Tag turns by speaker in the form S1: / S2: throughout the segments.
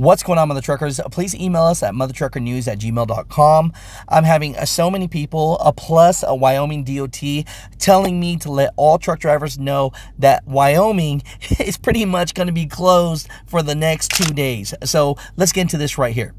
S1: What's going on, Mother Truckers? Please email us at muthatruckernews at gmail.com. I'm having uh, so many people, uh, plus a Wyoming DOT, telling me to let all truck drivers know that Wyoming is pretty much going to be closed for the next two days. So let's get into this right here.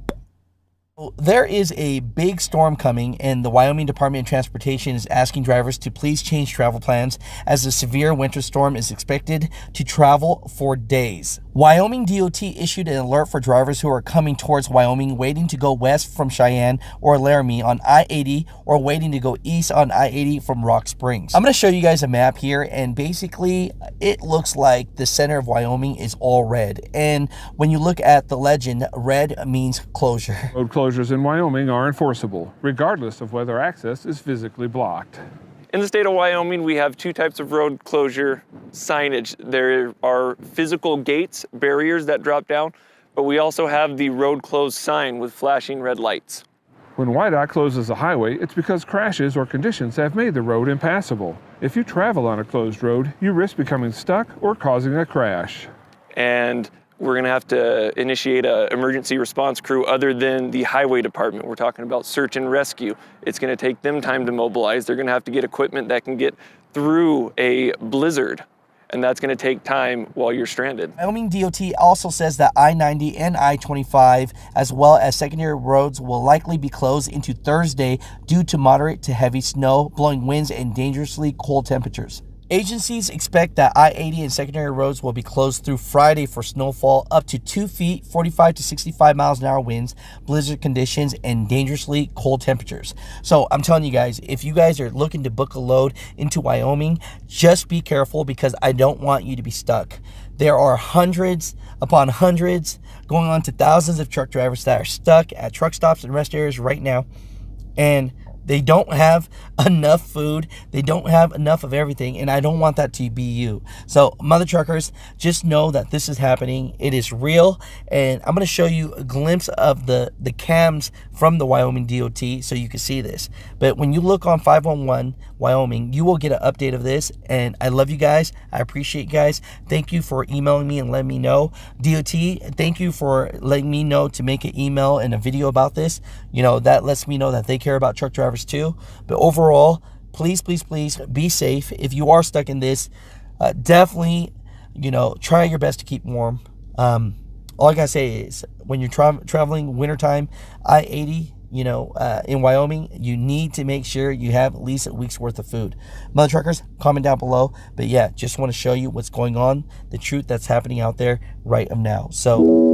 S1: There is a big storm coming, and the Wyoming Department of Transportation is asking drivers to please change travel plans as a severe winter storm is expected to travel for days. Wyoming DOT issued an alert for drivers who are coming towards Wyoming waiting to go west from Cheyenne or Laramie on I 80 or waiting to go east on I 80 from Rock Springs. I'm going to show you guys a map here, and basically, it looks like the center of Wyoming is all red. And when you look at the legend, red means closure.
S2: Road closures in Wyoming are enforceable, regardless of whether access is physically blocked.
S3: In the state of Wyoming, we have two types of road closure signage. There are physical gates, barriers that drop down, but we also have the road closed sign with flashing red lights.
S2: When WYDOT closes a highway, it's because crashes or conditions have made the road impassable. If you travel on a closed road, you risk becoming stuck or causing a crash.
S3: And we're going to have to initiate an emergency response crew other than the highway department. We're talking about search and rescue. It's going to take them time to mobilize. They're going to have to get equipment that can get through a blizzard. And that's going to take time while you're stranded.
S1: Wyoming DOT also says that I 90 and I 25, as well as secondary roads, will likely be closed into Thursday due to moderate to heavy snow, blowing winds, and dangerously cold temperatures. Agencies expect that I 80 and secondary roads will be closed through Friday for snowfall up to 2 feet, 45 to 65 miles an hour winds, blizzard conditions, and dangerously cold temperatures. So I'm telling you guys, if you guys are looking to book a load into Wyoming, just be careful because I don't want you to be stuck. There are hundreds upon hundreds, going on to thousands of truck drivers that are stuck at truck stops and rest areas right now. And they don't have enough food. They don't have enough of everything. And I don't want that to be you. So, mother truckers, just know that this is happening. It is real. And I'm going to show you a glimpse of the, the cams from the Wyoming DOT so you can see this. But when you look on 511 Wyoming, you will get an update of this. And I love you guys. I appreciate you guys. Thank you for emailing me and letting me know. DOT, thank you for letting me know to make an email and a video about this. You know, that lets me know that they care about truck drivers drivers too. But overall, please, please, please be safe. If you are stuck in this, uh, definitely, you know, try your best to keep warm. Um, all I gotta say is when you're tra- traveling wintertime, I 80, you know, uh, in Wyoming, you need to make sure you have at least a week's worth of food. Mother truckers, comment down below. But yeah, just want to show you what's going on, the truth that's happening out there right now. So.